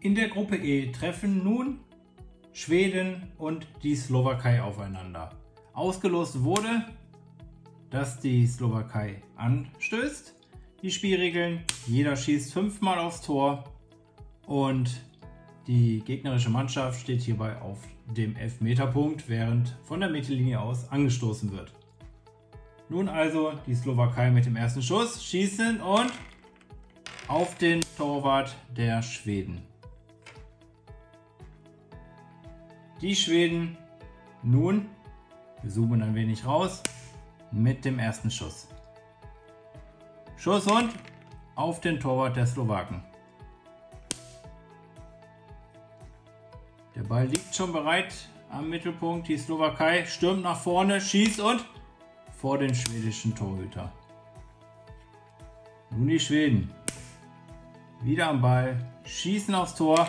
In der Gruppe E treffen nun Schweden und die Slowakei aufeinander. Ausgelost wurde, dass die Slowakei anstößt. Die Spielregeln, jeder schießt fünfmal aufs Tor und die gegnerische Mannschaft steht hierbei auf dem Elfmeterpunkt, während von der Mittellinie aus angestoßen wird. Nun also die Slowakei mit dem ersten Schuss schießen und auf den Torwart der Schweden. Die Schweden nun, wir zoomen ein wenig raus, mit dem ersten Schuss. Schuss und auf den Torwart der Slowaken. Der Ball liegt schon bereit am Mittelpunkt. Die Slowakei stürmt nach vorne, schießt und vor den schwedischen Torhüter. Nun die Schweden. Wieder am Ball, schießen aufs Tor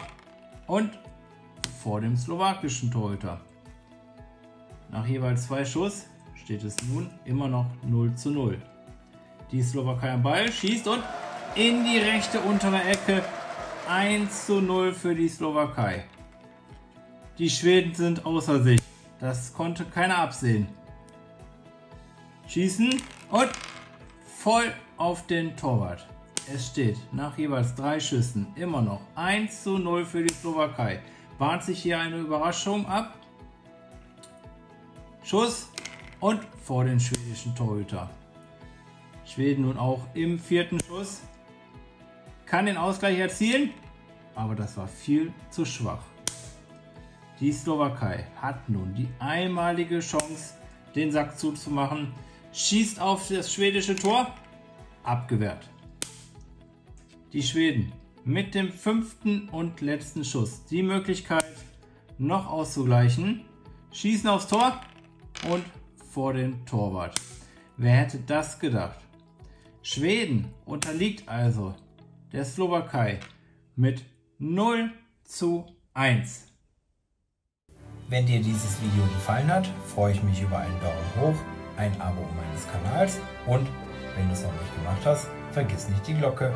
und vor dem slowakischen Torhüter. Nach jeweils zwei Schuss steht es nun immer noch 0 zu 0. Die Slowakei am Ball schießt und in die rechte untere Ecke 1 zu 0 für die Slowakei. Die Schweden sind außer sich. Das konnte keiner absehen. Schießen und voll auf den Torwart. Es steht nach jeweils drei Schüssen immer noch 1 zu 0 für die Slowakei. Bahnt sich hier eine Überraschung ab. Schuss und vor den schwedischen Torhüter. Schweden nun auch im vierten Schuss. Kann den Ausgleich erzielen, aber das war viel zu schwach. Die Slowakei hat nun die einmalige Chance, den Sack zuzumachen, schießt auf das schwedische Tor, abgewehrt. Die Schweden mit dem fünften und letzten Schuss die Möglichkeit noch auszugleichen, schießen aufs Tor und vor den Torwart. Wer hätte das gedacht? Schweden unterliegt also der Slowakei mit 0 zu 1. Wenn dir dieses Video gefallen hat, freue ich mich über einen Daumen hoch, ein Abo meines Kanals und wenn du es noch nicht gemacht hast, vergiss nicht die Glocke.